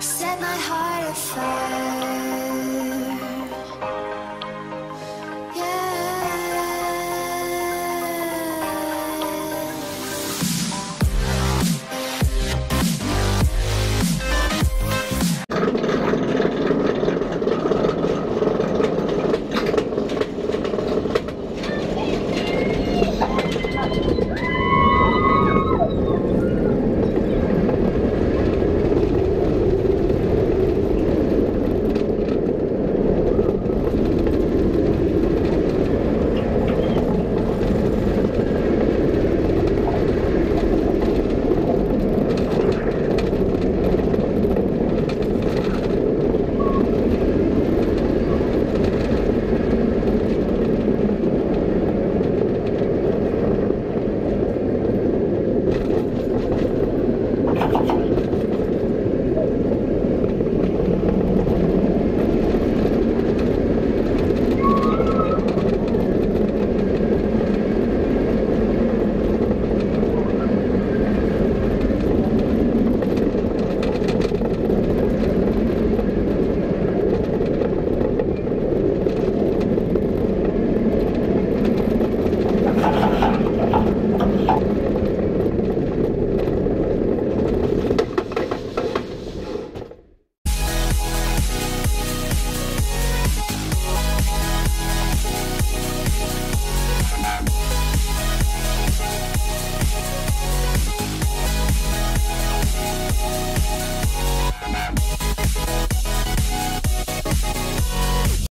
Set my heart afire.